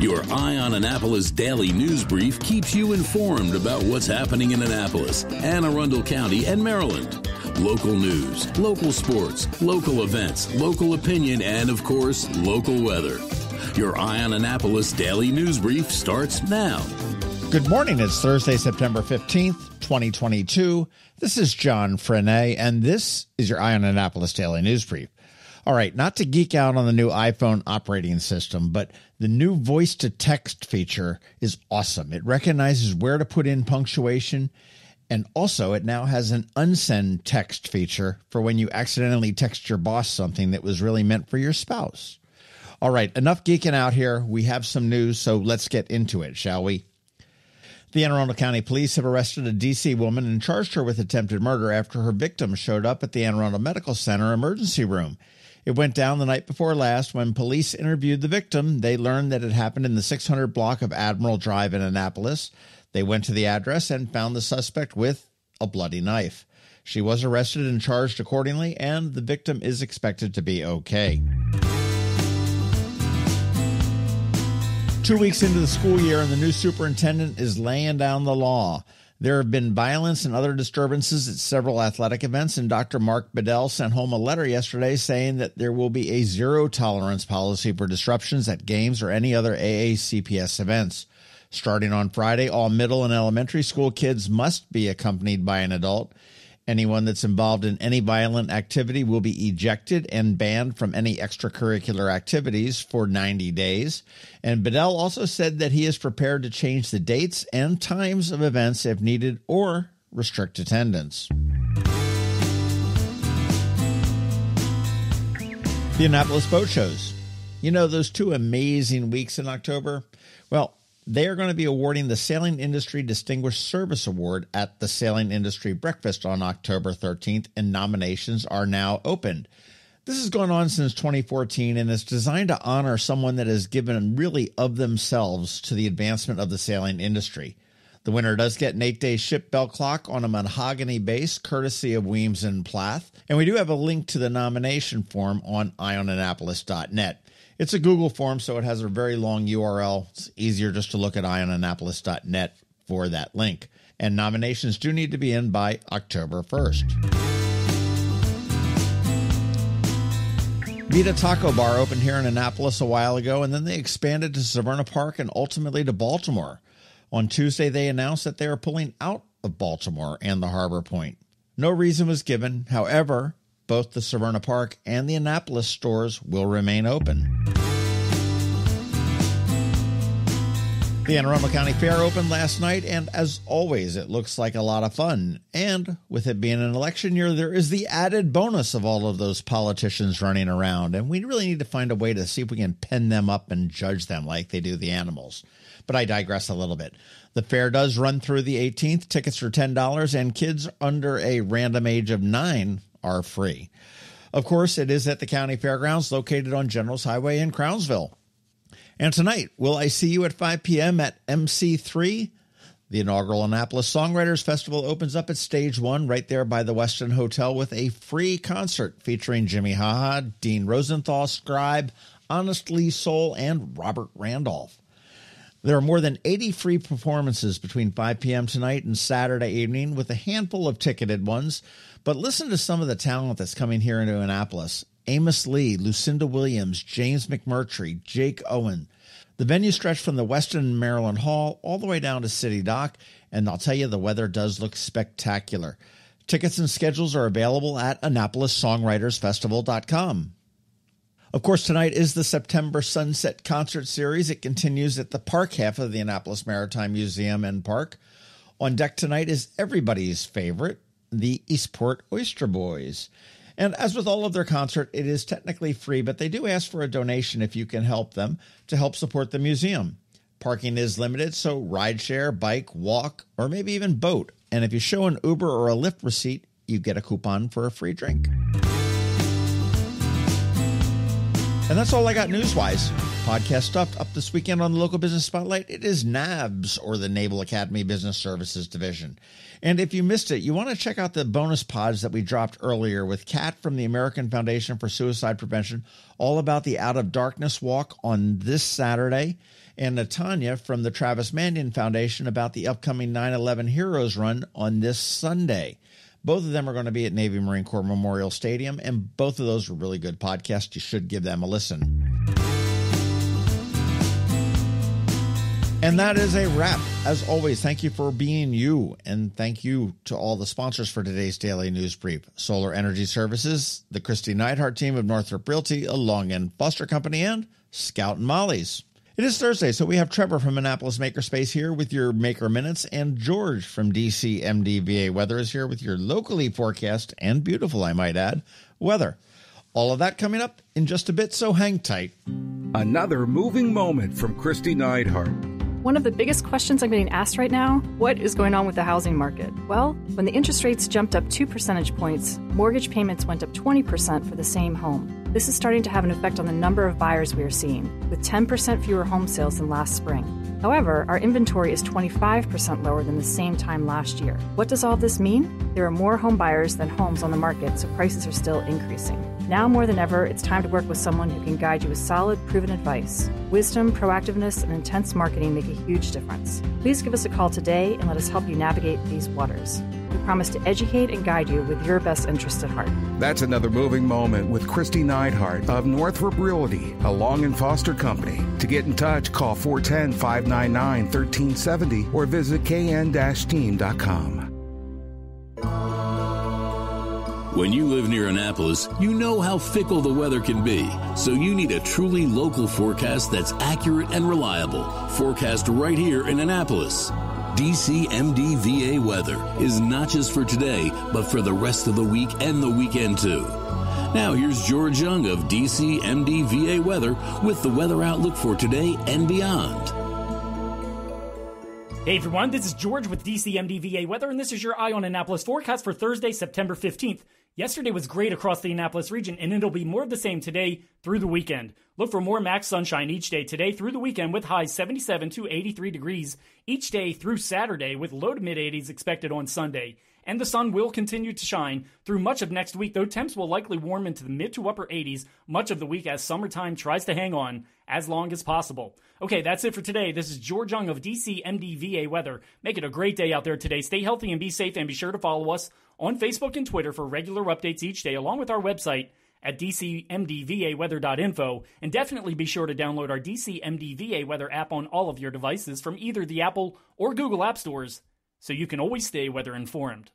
Your Eye on Annapolis daily news brief keeps you informed about what's happening in Annapolis, Anne Arundel County, and Maryland. Local news, local sports, local events, local opinion, and of course, local weather. Your Eye on Annapolis daily news brief starts now. Good morning. It's Thursday, September 15th, 2022. This is John Frenaye, and this is your Eye on Annapolis daily news brief. All right, not to geek out on the new iPhone operating system, but the new voice to text feature is awesome. It recognizes where to put in punctuation, and also it now has an unsend text feature for when you accidentally text your boss something that was really meant for your spouse. All right, enough geeking out here. We have some news, so let's get into it, shall we? The Anne Arundel County Police have arrested a D.C. woman and charged her with attempted murder after her victim showed up at the Anne Arundel Medical Center emergency room. It went down the night before last when police interviewed the victim. They learned that it happened in the 600 block of Admiral Drive in Annapolis. They went to the address and found the suspect with a bloody knife. She was arrested and charged accordingly, and the victim is expected to be okay. Two weeks into the school year, and the new superintendent is laying down the law. There have been violence and other disturbances at several athletic events, and Dr. Mark Bedell sent home a letter yesterday saying that there will be a zero tolerance policy for disruptions at games or any other AACPS events. Starting on Friday, all middle and elementary school kids must be accompanied by an adult. Anyone that's involved in any violent activity will be ejected and banned from any extracurricular activities for 90 days. And Bedell also said that he is prepared to change the dates and times of events if needed or restrict attendance. The Annapolis Boat Shows. You know, those two amazing weeks in October? Well, they are going to be awarding the Sailing Industry Distinguished Service Award at the Sailing Industry Breakfast on October 13th, and nominations are now opened. This has gone on since 2014 and is designed to honor someone that has given really of themselves to the advancement of the sailing industry. The winner does get an eight day ship bell clock on a mahogany base, courtesy of Weems and Plath. And we do have a link to the nomination form on eyeonannapolis.net. It's a Google form, so it has a very long URL. It's easier just to look at eyeonannapolis.net for that link. And nominations do need to be in by October 1st. Vida Taco Bar opened here in Annapolis a while ago, and then they expanded to Severna Park and ultimately to Baltimore. On Tuesday, they announced that they are pulling out of Baltimore and the Harbor Point. No reason was given. However, both the Severna Park and the Annapolis stores will remain open. The Anne Arundel County Fair opened last night, and as always, it looks like a lot of fun. And with it being an election year, there is the added bonus of all of those politicians running around, and we really need to find a way to see if we can pin them up and judge them like they do the animals. But I digress a little bit. The fair does run through the 18th. Tickets are $10, and kids under a random age of nine are free. Of course, it is at the county fairgrounds located on Generals Highway in Crownsville. And tonight, will I see you at 5 p.m. at MC3? The inaugural Annapolis Songwriters Festival opens up at stage one right there by the Westin Hotel with a free concert featuring Jimmy Haha, Dean Rosenthal, Scribe, Honestly Soul, and Robert Randolph. There are more than 80 free performances between 5 p.m. tonight and Saturday evening, with a handful of ticketed ones. But listen to some of the talent that's coming here into Annapolis. Amos Lee, Lucinda Williams, James McMurtry, Jake Owen. The venue stretched from the Westin Maryland Hall all the way down to City Dock, and I'll tell you, the weather does look spectacular. Tickets and schedules are available at AnnapolisSongwritersFestival.com. Of course, tonight is the September Sunset Concert Series. It continues at the park half of the Annapolis Maritime Museum and Park. On deck tonight is everybody's favorite, the Eastport Oyster Boys. And as with all of their concert, it is technically free, but they do ask for a donation if you can help them to help support the museum. Parking is limited, so rideshare, bike, walk, or maybe even boat. And if you show an Uber or a Lyft receipt, you get a coupon for a free drink. And that's all I got news wise. Podcast stuff up this weekend on the local business spotlight. It is NABS or the Naval Academy Business Services Division. And if you missed it, you want to check out the bonus pods that we dropped earlier with Kat from the American Foundation for Suicide Prevention, all about the Out of Darkness Walk on this Saturday, and Natanya from the Travis Manion Foundation about the upcoming 9 11 Heroes Run on this Sunday. Both of them are going to be at Navy Marine Corps Memorial Stadium, and both of those were really good podcasts. You should give them a listen. And that is a wrap. As always, thank you for being you. And thank you to all the sponsors for today's daily news brief Solar Energy Services, the Kristi Neidhardt team of Northrop Realty, a Long and Foster Company, and Scout and Molly's. It is Thursday, so we have Trevor from Annapolis Makerspace here with your Maker Minutes, and George from DC MDVA Weather is here with your locally forecast and beautiful, I might add, weather. All of that coming up in just a bit, so hang tight. Another moving moment from Kristi Neidhardt. One of the biggest questions I'm getting asked right now what is going on with the housing market? Well, when the interest rates jumped up two percentage points, mortgage payments went up 20% for the same home. This is starting to have an effect on the number of buyers we are seeing, with 10% fewer home sales than last spring. However, our inventory is 25% lower than the same time last year. What does all this mean? There are more home buyers than homes on the market, so prices are still increasing. Now more than ever, it's time to work with someone who can guide you with solid, proven advice. Wisdom, proactiveness, and intense marketing make a huge difference. Please give us a call today and let us help you navigate these waters. We promise to educate and guide you with your best interest at heart. That's another moving moment with Kristi Neidhardt of Northrop Realty, a Long and Foster company. To get in touch, call 410 599 1370 or visit kn-team.com. When you live near Annapolis, you know how fickle the weather can be. So you need a truly local forecast that's accurate and reliable. Forecast right here in Annapolis. DCMDVA weather is not just for today, but for the rest of the week and the weekend too. Now here's George Young of DCMDVA weather with the weather outlook for today and beyond. Hey everyone, this is George with DCMDVA Weather, and this is your Eye on Annapolis forecast for Thursday, September 15th. Yesterday was great across the Annapolis region, and it'll be more of the same today through the weekend. Look for more max sunshine each day today through the weekend with highs 77 to 83 degrees each day through Saturday with low to mid 80s expected on Sunday. And the sun will continue to shine through much of next week, though temps will likely warm into the mid to upper 80s much of the week as summertime tries to hang on as long as possible. Okay, that's it for today. This is George Young of DC MDVA Weather. Make it a great day out there today. Stay healthy and be safe, and be sure to follow us on Facebook and Twitter for regular updates each day, along with our website at dcmdvaweather.info. And definitely be sure to download our DCMDVA Weather app on all of your devices from either the Apple or Google App Stores so you can always stay weather informed.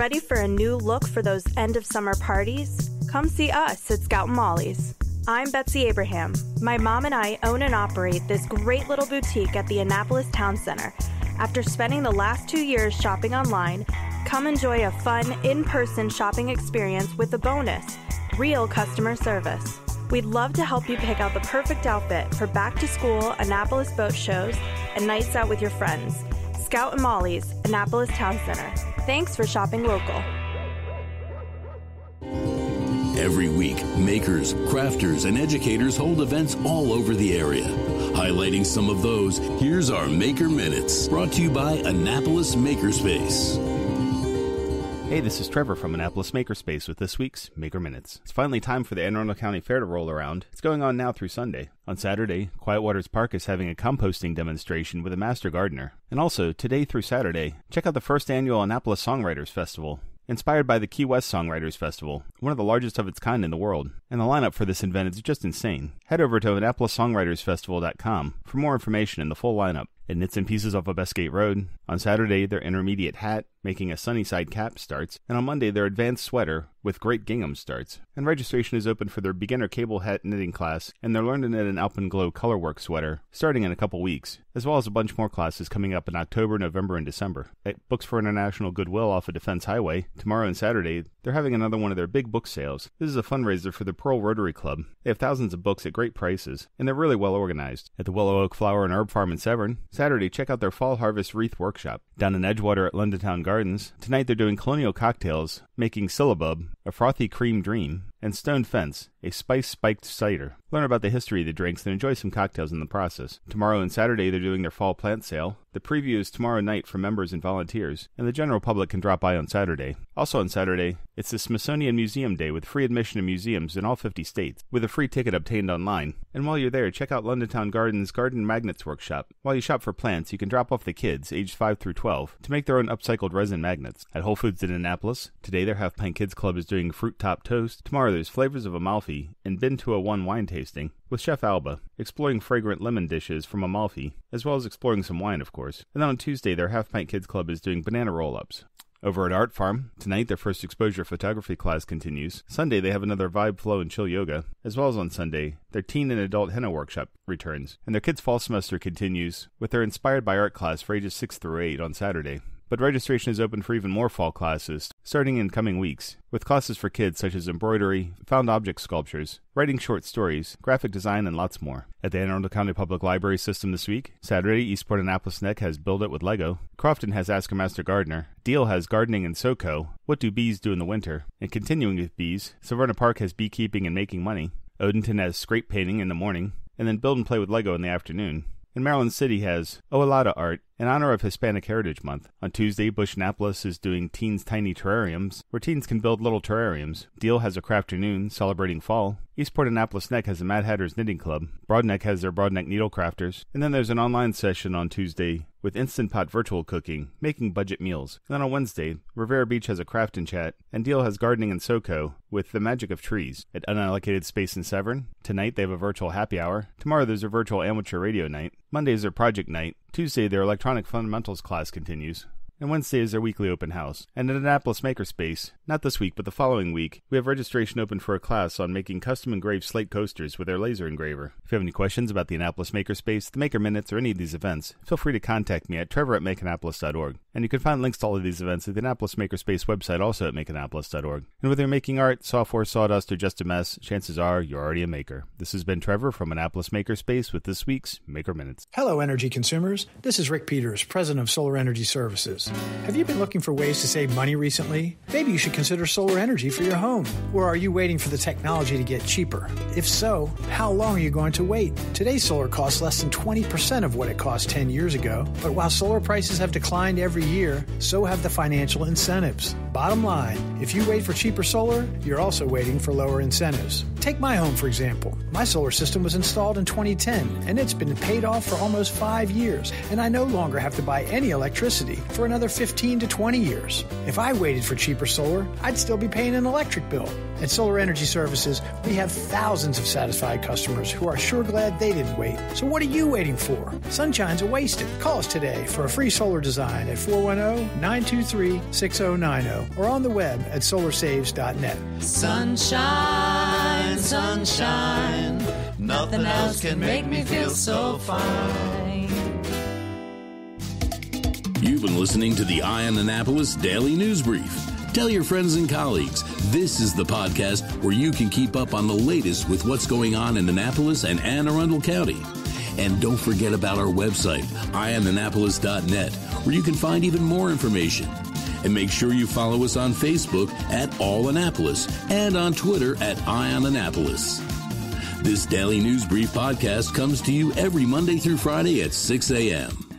Ready for a new look for those end of summer parties? Come see us at Scout and Molly's. I'm Betsy Abraham. My mom and I own and operate this great little boutique at the Annapolis Town Center. After spending the last two years shopping online, come enjoy a fun, in person shopping experience with a bonus real customer service. We'd love to help you pick out the perfect outfit for back to school, Annapolis boat shows, and nights out with your friends. Scout and Molly's, Annapolis Town Center. Thanks for shopping local. Every week, makers, crafters, and educators hold events all over the area. Highlighting some of those, here's our Maker Minutes, brought to you by Annapolis Makerspace. Hey, this is Trevor from Annapolis Makerspace with this week's Maker Minutes. It's finally time for the Anne Arundel County Fair to roll around. It's going on now through Sunday. On Saturday, Quiet Waters Park is having a composting demonstration with a master gardener. And also, today through Saturday, check out the first annual Annapolis Songwriters Festival. Inspired by the Key West Songwriters Festival, one of the largest of its kind in the world, and the lineup for this event is just insane. Head over to AnnapolisSongwritersFestival.com for more information and the full lineup. At Knits and Pieces off of Bestgate Road, on Saturday their intermediate hat, making a Sunnyside cap starts, and on Monday their advanced sweater with great gingham starts. And registration is open for their beginner cable hat knitting class and their Learn to Knit an Alpenglow colorwork sweater, starting in a couple weeks, as well as a bunch more classes coming up in October, November, and December. At Books for International Goodwill off of Defense Highway, tomorrow and Saturday, they're having another one of their big book sales. This is a fundraiser for the Parole Rotary Club. They have thousands of books at great prices, and they're really well organized. At the Willow Oak Flower and Herb Farm in Severn, Saturday, check out their Fall Harvest Wreath Workshop. Down in Edgewater at Londontown Gardens, tonight they're doing colonial cocktails, making syllabub, a frothy cream dream. And Stone Fence, a spice spiked cider. Learn about the history of the drinks and enjoy some cocktails in the process. Tomorrow and Saturday, they're doing their fall plant sale. The preview is tomorrow night for members and volunteers, and the general public can drop by on Saturday. Also on Saturday, it's the Smithsonian Museum Day with free admission to museums in all 50 states, with a free ticket obtained online. And while you're there, check out London Town Garden's Garden Magnets Workshop. While you shop for plants, you can drop off the kids, aged 5 through 12, to make their own upcycled resin magnets. At Whole Foods in Annapolis, today their Half Pint Kids Club is doing fruit top toast. Tomorrow there's flavors of Amalfi and been to a One wine tasting with Chef Alba, exploring fragrant lemon dishes from Amalfi, as well as exploring some wine, of course. And then on Tuesday, their Half Pint Kids Club is doing banana roll ups. Over at Art Farm, tonight their first exposure photography class continues. Sunday they have another vibe flow and chill yoga, as well as on Sunday, their teen and adult henna workshop returns, and their kids' fall semester continues with their inspired by art class for ages 6 through 8 on Saturday. But registration is open for even more fall classes, starting in coming weeks, with classes for kids such as embroidery, found object sculptures, writing short stories, graphic design, and lots more. At the Anne Arundel County Public Library System this week, Saturday, Eastport Annapolis Neck has Build It with Lego, Crofton has Ask a Master Gardener, Deal has Gardening and SoCo, What Do Bees Do in the Winter, and continuing with bees, Severna Park has Beekeeping and Making Money, Odenton has Scrape Painting in the morning, and then Build and Play with Lego in the afternoon. And Maryland City has oh, Oalata Art in honor of Hispanic Heritage Month. On Tuesday, Busch Annapolis is doing Teens Tiny Terrariums, where teens can build little terrariums. Deal has a crafternoon celebrating fall. Eastport Annapolis Neck has a Mad Hatter's Knitting Club. Broadneck has their Broadneck Needle Crafters. And then there's an online session on Tuesday with Instant Pot Virtual Cooking, making budget meals. Then on Wednesday, Riviera Beach has a craft and chat, and Deal has gardening and SoCo with the magic of trees at unallocated space in Severn. Tonight they have a virtual happy hour. Tomorrow there's a virtual amateur radio night. Monday is their project night. Tuesday their electronic fundamentals class continues and Wednesday is our weekly open house. And at Annapolis Makerspace, not this week, but the following week, we have registration open for a class on making custom engraved slate coasters with our laser engraver. If you have any questions about the Annapolis Makerspace, the Maker Minutes, or any of these events, feel free to contact me at trevor at makeannapolis.org. And you can find links to all of these events at the Annapolis Makerspace website, also at makeannapolis.org. And whether you're making art, software, sawdust, or just a mess, chances are you're already a maker. This has been Trevor from Annapolis Makerspace with this week's Maker Minutes. Hello, energy consumers. This is Rick Peters, president of Solar Energy Services. Have you been looking for ways to save money recently? Maybe you should consider solar energy for your home. Or are you waiting for the technology to get cheaper? If so, how long are you going to wait? Today's solar costs less than 20% of what it cost 10 years ago. But while solar prices have declined every year, so have the financial incentives. Bottom line, if you wait for cheaper solar, you're also waiting for lower incentives. Take my home, for example. My solar system was installed in 2010, and it's been paid off for almost five years, and I no longer have to buy any electricity for another 15 to 20 years. If I waited for cheaper solar, I'd still be paying an electric bill. At Solar Energy Services, we have thousands of satisfied customers who are sure glad they didn't wait. So what are you waiting for? Sunshine's a wasted. Call us today for a free solar design at 410 923 6090 or on the web at solarsaves.net. Sunshine, sunshine, nothing else can make me feel so fine. You've been listening to the Eye on Annapolis Daily News Brief. Tell your friends and colleagues this is the podcast where you can keep up on the latest with what's going on in Annapolis and Anne Arundel County. And don't forget about our website, eyeonannapolis.net, where you can find even more information. And make sure you follow us on Facebook at All Annapolis and on Twitter at Eye on Annapolis. This daily news brief podcast comes to you every Monday through Friday at 6 a.m.